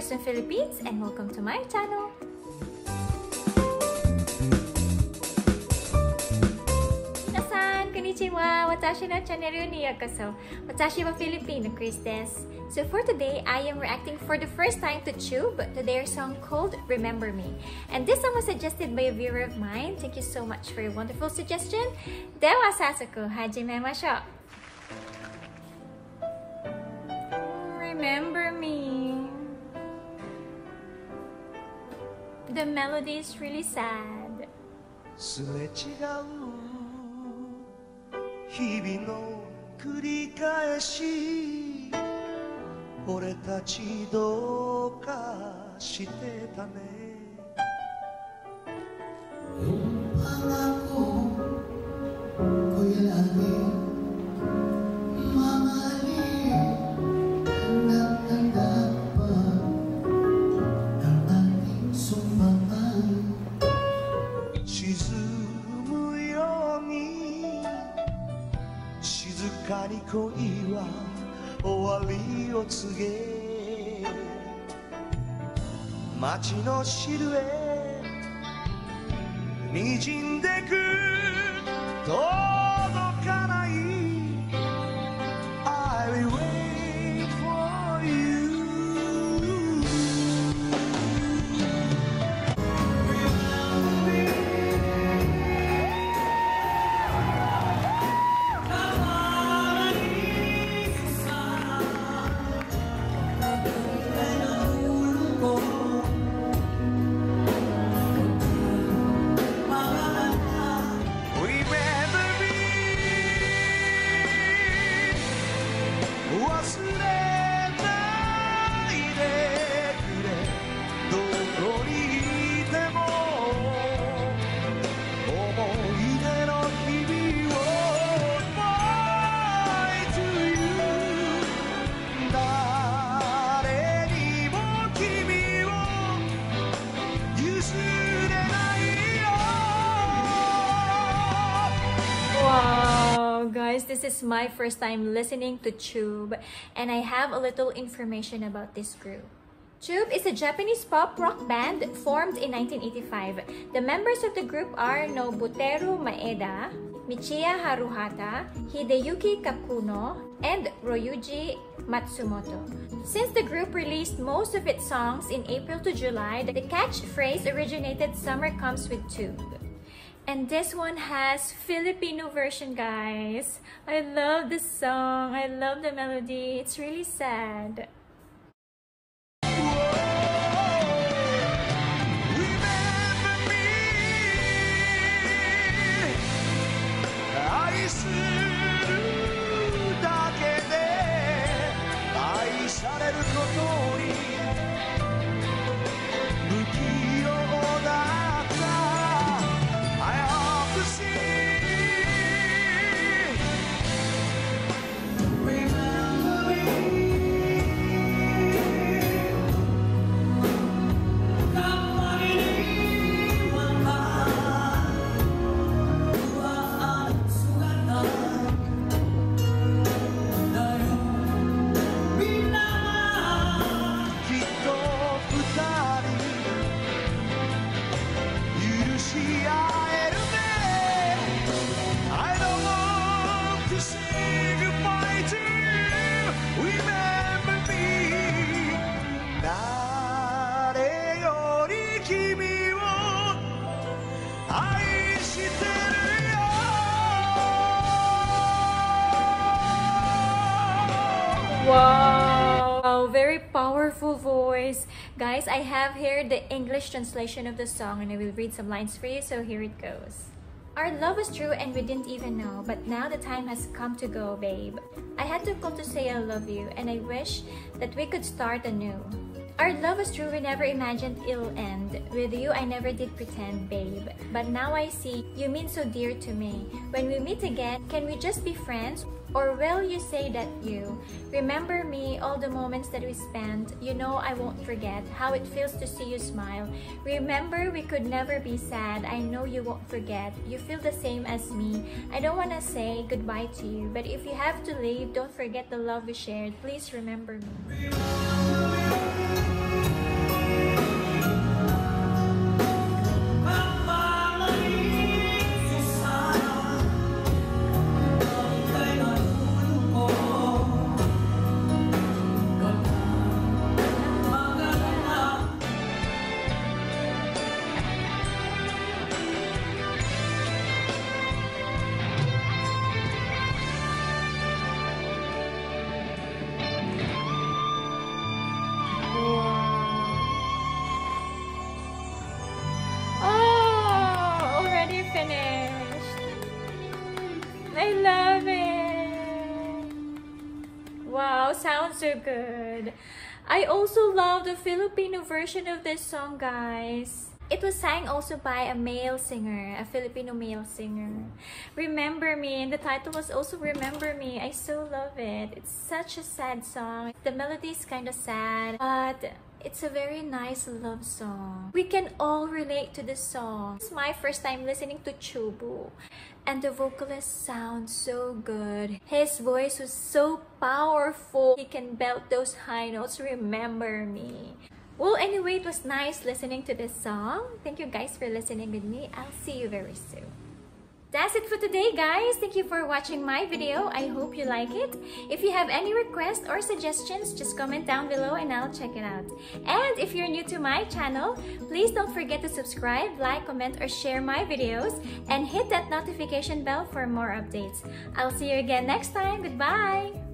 Lovers Philippines and welcome to my channel! Minasan, konnichiwa! Watashi na channel ni yakoso. Watashi wa Filipino Kris des. So for today, I am reacting for the first time to Tube to their song called Remember Me. And this song was suggested by a viewer of mine. Thank you so much for your wonderful suggestion. Dewa sasaku, hajime masho! Remember me. The melody is really sad. すれ違う日々の繰り返し俺たちどうかしてたね恋は終わりを告げ。街のシルエンにじんでく。This is my first time listening to Tube, and I have a little information about this group. Tube is a Japanese pop rock band formed in 1985. The members of the group are Nobuteru Maeda, Michiya Haruhata, Hideyuki Kakuno, and Ryoji Matsumoto. Since the group released most of its songs in April to July, the catchphrase originated Summer Comes with Tube. And this one has Filipino version, guys. I love this song. I love the melody. It's really sad. Powerful voice. Guys, I have here the English translation of the song and I will read some lines for you, so here it goes. Our love was true and we didn't even know, but now the time has come to go, babe. I had to call to say I love you and I wish that we could start anew. Our love was true, we never imagined it'll end. With you, I never did pretend, babe. But now I see you mean so dear to me. When we meet again, can we just be friends? Or will you say that you remember me, all the moments that we spent? You know I won't forget how it feels to see you smile. Remember we could never be sad. I know you won't forget. You feel the same as me. I don't want to say goodbye to you, but if you have to leave, don't forget the love we shared. Please remember me. えっ? Good. I also love the Filipino version of this song, guys. It was sang also by a male singer, a Filipino male singer. Remember Me, and the title was also Remember Me. I so love it. It's such a sad song. The melody is kind of sad, but it's a very nice love song. We can all relate to this song. It's my first time listening to Chubu, and the vocalist sounds so good. His voice was so powerful. He can belt those high notes. Remember me. Well, anyway, it was nice listening to this song. Thank you guys for listening with me. I'll see you very soon. That's it for today, guys. Thank you for watching my video. I hope you like it. If you have any requests or suggestions, just comment down below and I'll check it out. And if you're new to my channel, please don't forget to subscribe, like, comment, or share my videos and hit that notification bell for more updates. I'll see you again next time. Goodbye!